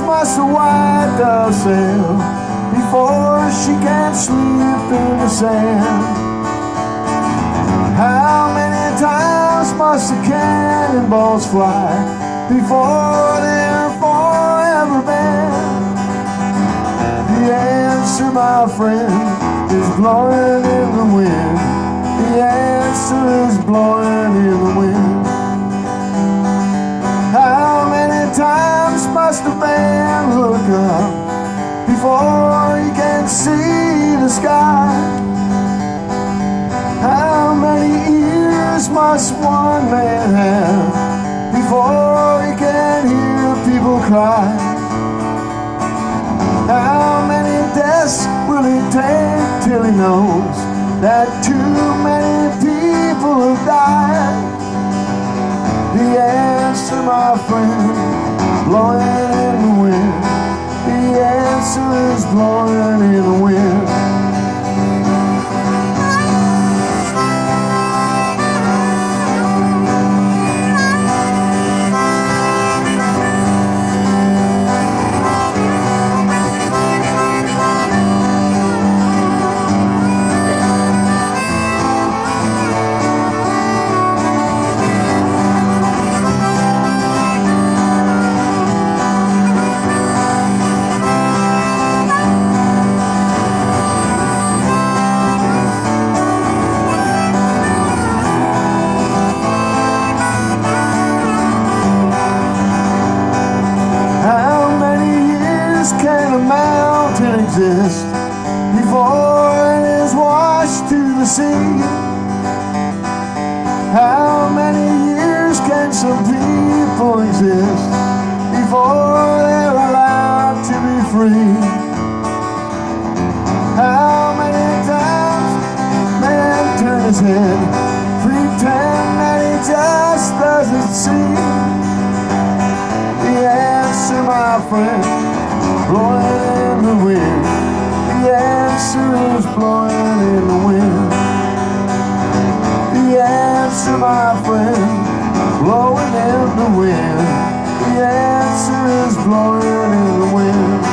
must the white dove sail before she can sleep in the sand? How many times must the cannonballs fly before they're forever banned? The answer, my friend, is blowing in the wind. The answer is blowing must a man look up before he can see the sky? How many ears must one man have before he can hear people cry? How many deaths will it take till he knows that too many people have died? The answer, my friend, blowing. Answer is blowing in before it is washed to the sea? How many years can some people exist before they're allowed to be free? How many times man turn his head, pretend that he just doesn't see? The answer, my friend, is blowing in the wind. The answer, my friend, blowing in the wind. The answer is blowing in the wind.